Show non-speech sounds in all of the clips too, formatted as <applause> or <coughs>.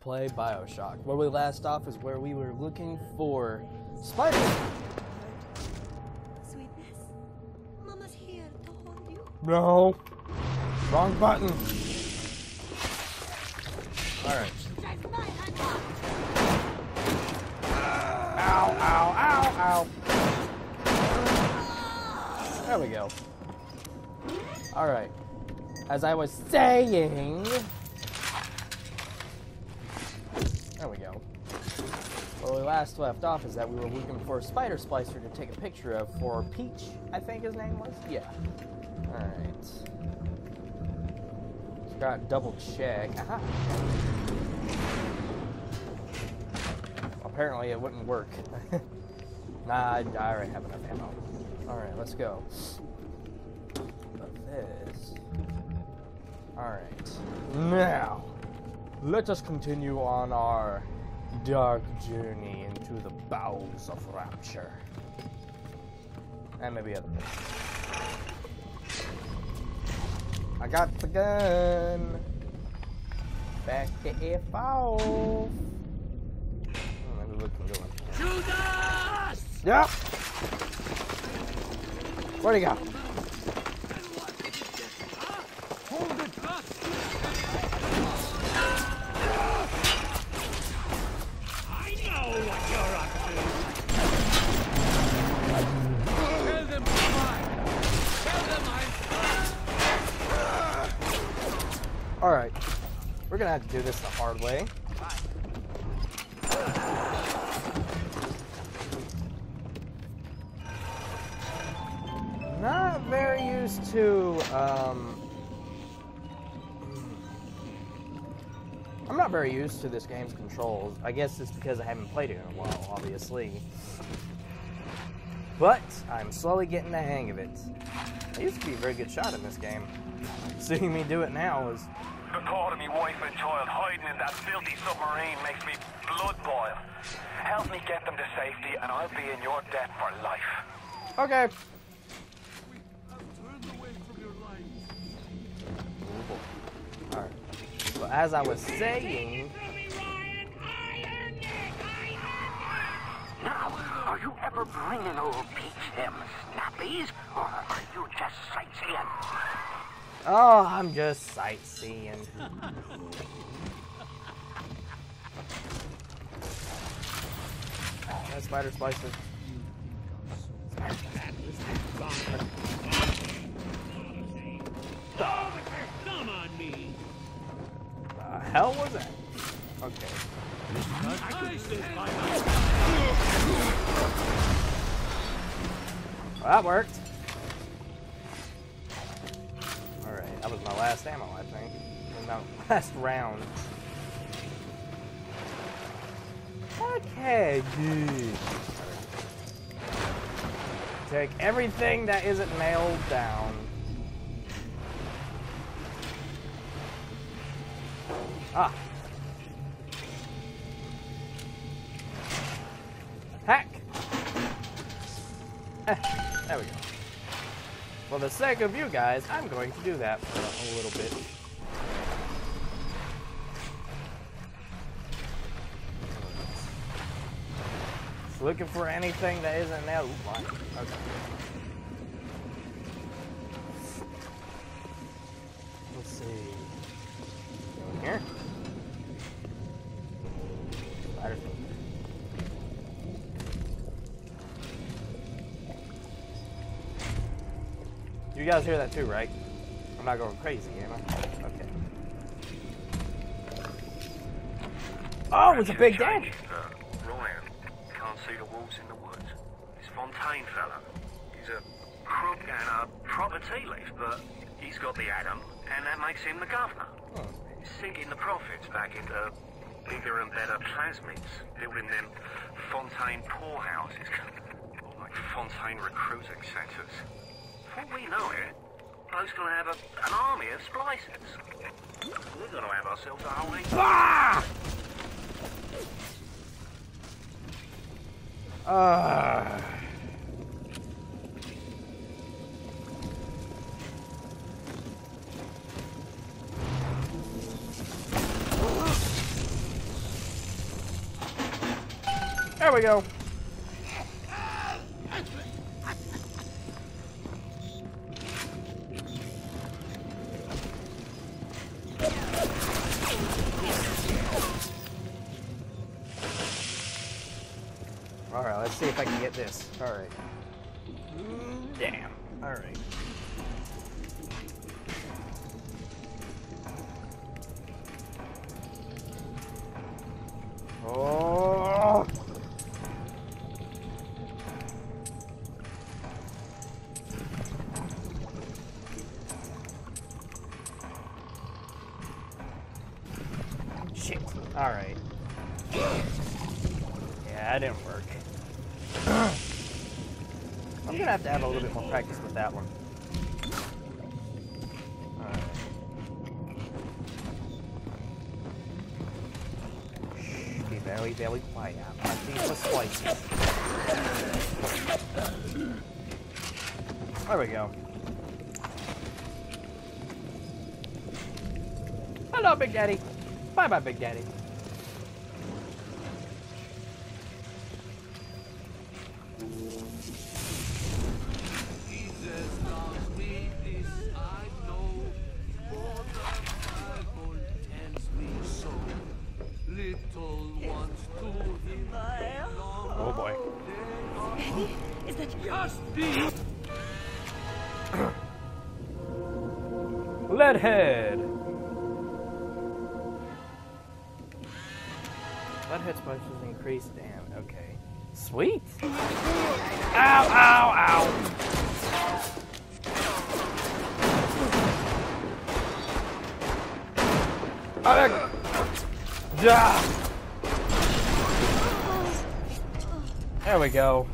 play Bioshock. Where we last off is where we were looking for Spider. Sweetness, Mama's here to hold you. No. Wrong button. Alright. Drive my hand off. Ow, ow, ow, ow. There we go. Alright. As I was saying. There we go. Where we last left off is that we were looking for a spider splicer to take a picture of for Peach, I think his name was? Yeah. Alright. Got double check. Aha. Apparently it wouldn't work. <laughs> nah, I, already have enough ammo. Alright, let's go. This. Alright. Now, let us continue on our dark journey into the bowels of Rapture. And maybe other places. I got the gun! Back to F5! Hmm, Maybe we can go in. Judas! Yep! Where'd he go? Gonna have to do this the hard way. Not very used to, um... I'm not very used to this game's controls. I guess it's because I haven't played it in a while, obviously. But, I'm slowly getting the hang of it. I used to be a very good shot in this game. <laughs> Seeing me do it now is The thought of me wife and child hiding in that filthy submarine makes me blood boil. Help me get them to safety, and I'll be in your debt for life. Okay. turned away from your lines. Alright. So as I was saying, Now, are you ever bringing old Peach them snappies, or are you just sightseeing? Oh, I'm just sightseeing. that spider splicer. Come on me. The hell was that? Okay. I said my Well, that worked. Last ammo, I think. No, last round. Okay, good. Take everything that isn't nailed down. Ah. Hack! Eh. For the sake of you guys, I'm going to do that for a little bit. Looking for anything that isn't. Ooh. Okay. You guys hear that too, right? I'm not going crazy, am I? Okay. Oh, it's a big dam. Uh, Ryan can't see the wolves in the woods. This Fontaine fella, he's a crook and a proper tea leaf, but he's got the ADAM, and that makes him the governor. He's sinking the profits back into bigger and better plasmids, building them Fontaine poorhouses, <laughs> or like Fontaine recruiting centres. Before we know it, Bloke's gonna have a, an army of splicers. We're gonna have ourselves a whole heap. Ah! Uh. There we go. See if I can get this. Alright. Damn. Alright. Oh! Shit. Alright. Yeah, that didn't work. I'm gonna have to have a little bit more practice with that one. Be very, very quiet. I'm for slices. There we go. Hello, Big Daddy. Bye bye, Big Daddy. Be <coughs> Leadhead. Leadhead Splicers increase damn. Okay. Sweet. Ow! Ow! Ow! There we go.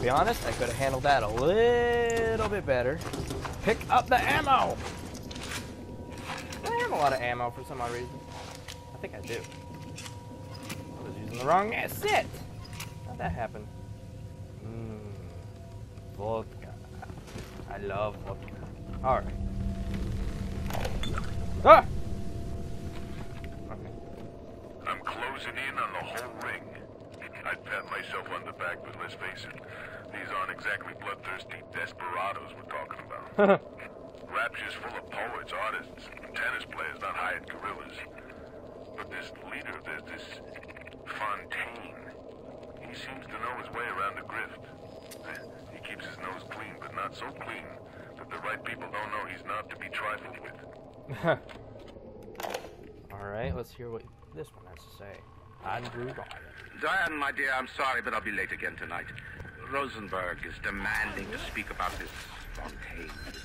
Be honest, I could have handled that a little bit better. Pick up the ammo! I have a lot of ammo for some odd reason. I think I do. I was using the wrong set. How'd that happen? Mmm. Vodka. I love vodka. Alright. Ah! Okay. I'm closing in on the whole ring. I'd pat myself on the back, but let's face it, these aren't exactly bloodthirsty desperados we're talking about. <laughs> Rapture's full of poets, artists, tennis players, not hired gorillas. But this leader of theirs, this Fontaine, he seems to know his way around the grift. He keeps his nose clean, but not so clean that the right people don't know he's not to be trifled with. <laughs> Alright, let's hear what this one has to say. Andrew Ryan. Diane, my dear, I'm sorry, but I'll be late again tonight. Rosenberg is demanding to speak about this Fontaine business.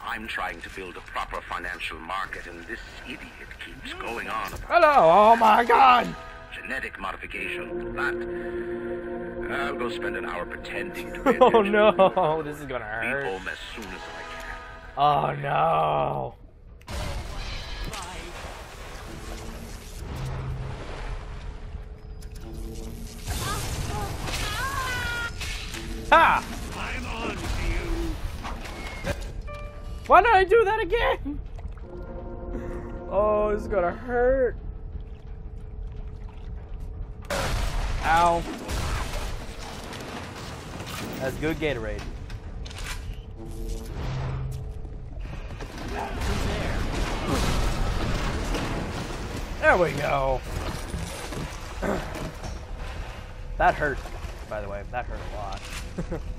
I'm trying to build a proper financial market, and this idiot keeps going on about Hello! Oh my god! genetic modification. That. I'll go spend an hour pretending to pay <laughs> Oh no! This is gonna Be hurt. home as soon as I can. Oh no! Ha! I'm on to you. Why did I do that again? Oh, is gonna hurt. Ow. That's good Gatorade. There we go. <clears throat> that hurt, by the way. That hurt a lot. <laughs>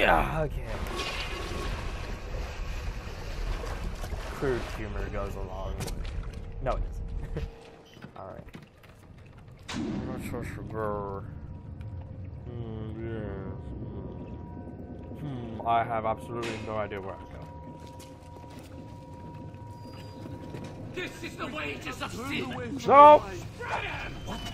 Yeah, okay. Crude humor goes a long way. No, it doesn't. <laughs> Alright. Not so sugar. Hmm, yes. Hmm. Hmm, I have absolutely no idea where I'm going. This is the wages of sin. No! Person.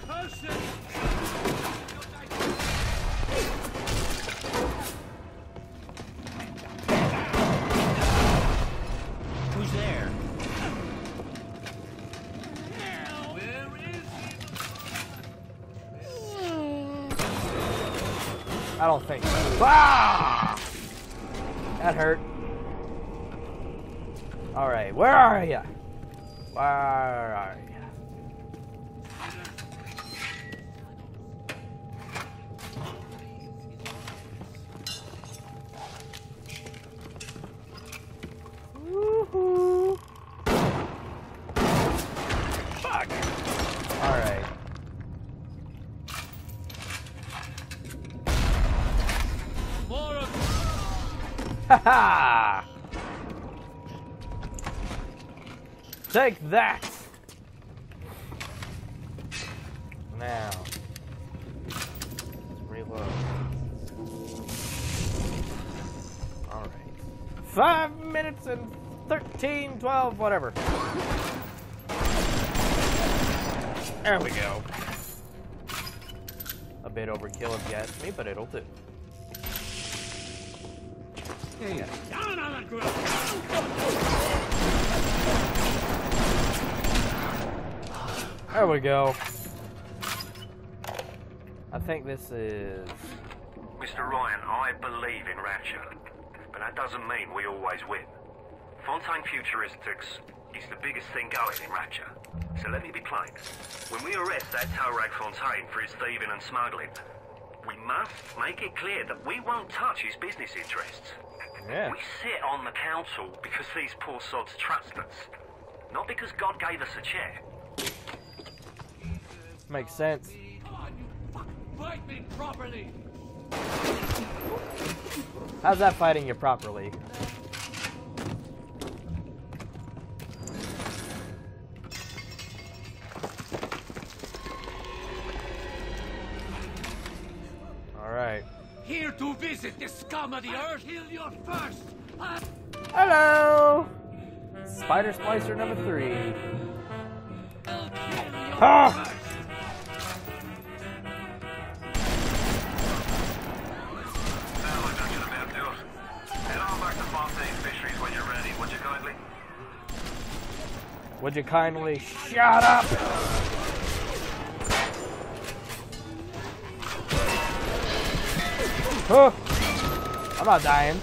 I don't think. Ah! That hurt. Alright, where are you? Where are you? Ha <laughs> Take that! Now. Reload. Alright. Five minutes and 13, 12, whatever. There we go. A bit overkill if you ask me, but it'll do. There we go. I think this is. Mr. Ryan, I believe in Rapture, but that doesn't mean we always win. Fontaine Futuristics is the biggest thing going in Rapture. So let me be plain. When we arrest that Torag Fontaine for his thieving and smuggling, we must make it clear that we won't touch his business interests. Yeah. We sit on the council because these poor sods trust us, not because God gave us a chair. Makes sense. Come on, you. Fight me properly. How's that fighting you properly? Here to visit the scum of the earth. Kill your first. I- Hello! Spider Splicer number three. I'll kill your Ah! first. Sounds like that should Huh. I'm not dying.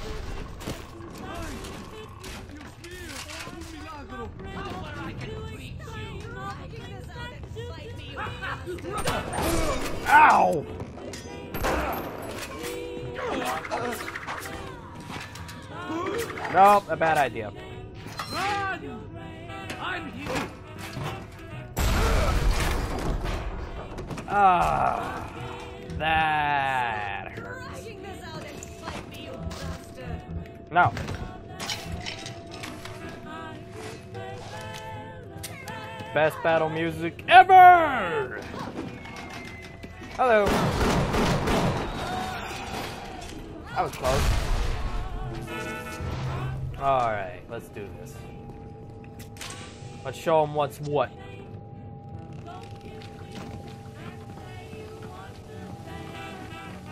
Ow! Nope, a bad idea. Run! I'm. Ah, that bastard. No. Best battle music ever! Hello. That was close. Alright, let's do this. Let's show them what's what.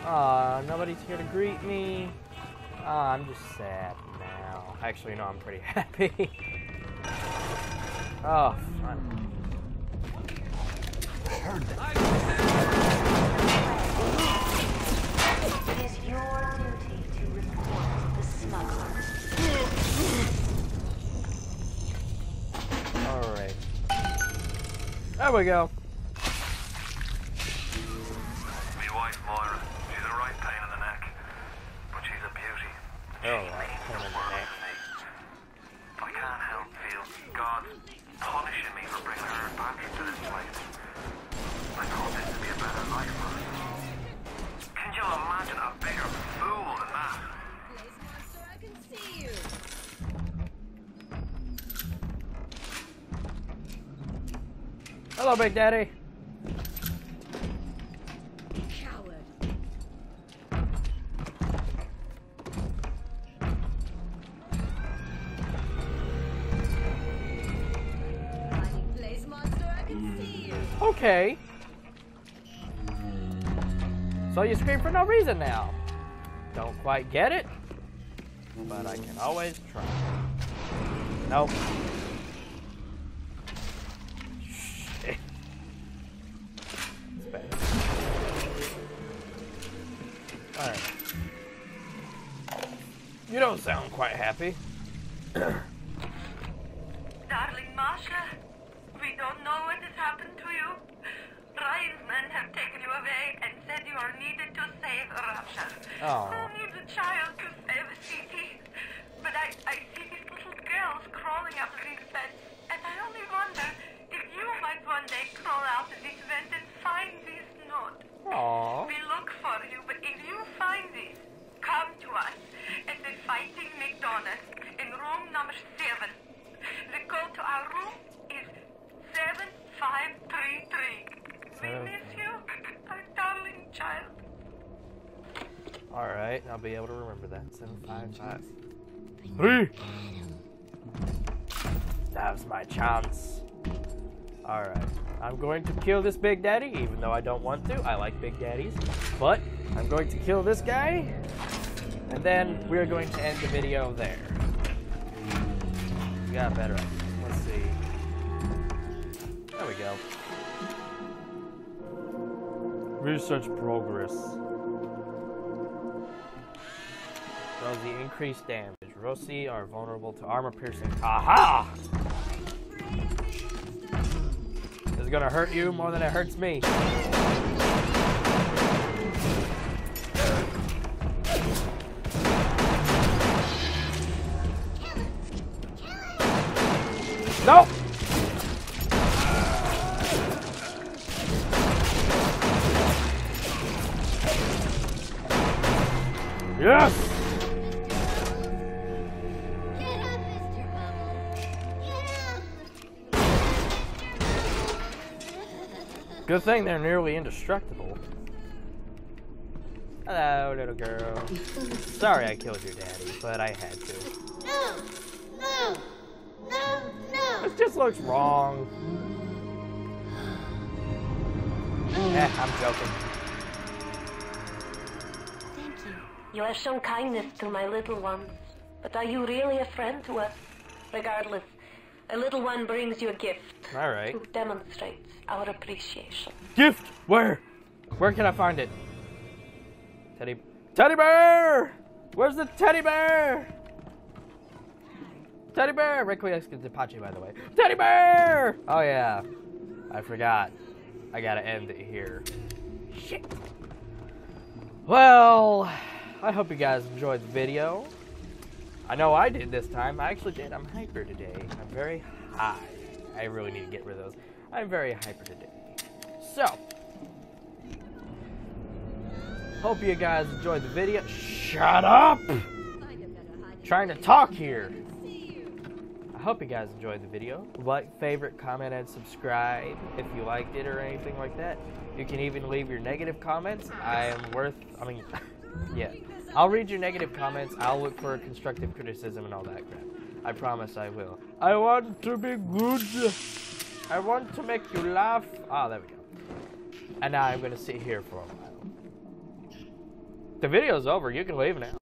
Aw, nobody's here to greet me. Aw, I'm just sad now. Actually, no, I'm pretty <laughs> happy. oh, fun. It is your duty to report the smugglers. Alright. There we go. Hello, Big Daddy. Okay. So you scream for no reason now. Don't quite get it, but I can always try. Nope. Don't sound quite happy. Darling Masha, we don't know what has happened to you. Ryan's men have taken you away and said you are needed to save Russia. Oh. Who needs a child to save a city? But I, I see these little girls crawling up these vents, and I only wonder if you might one day crawl out of this vent and find this note. Aww. We look for you, but if you find these, come to us at Fighting McDonagh's in room number seven. The code to our room is 7533. We miss you, our darling child. Alright, I'll be able to remember that. 755. Three! Now's my chance. Alright. I'm going to kill this Big Daddy, even though I don't want to. I like Big Daddies. But I'm going to kill this guy. And then we're going to end the video there. We got better. Let's see. There we go. Research progress. Rosie, increased damage. Rosie are vulnerable to armor piercing. Aha! This is gonna hurt you more than it hurts me. Nope! Yes! Good thing they're nearly indestructible. Hello, little girl. Sorry I killed your daddy, but I had to. No, no, no, no. This just looks wrong. Eh, I'm joking. Thank you. You have shown kindness to my little ones. But are you really a friend to us? Regardless, a little one brings you a gift. Alright. To demonstrate our appreciation. Gift! Where? Where can I find it? Teddy. Teddy bear! Where's the teddy bear? Teddy bear! Requiescat Apache, by the way. Teddy bear! Oh, yeah. I forgot. I gotta end it here. Shit. Well, I hope you guys enjoyed the video. I know I did this time. I actually did. I'm hyper today. I'm very high. I really need to get rid of those. I'm very hyper today. So, hope you guys enjoyed the video. Shut up! Trying to talk here. I hope you guys enjoyed the video. Like, favorite, comment, and subscribe if you liked it or anything like that. You can even leave your negative comments. I am worth, I mean, <laughs> yeah. I'll read your negative comments. I'll look for constructive criticism and all that crap. I promise I will. I want to be good. I want to make you laugh. Ah, there we go. And now I'm going to sit here for a while. The video's over. You can leave now.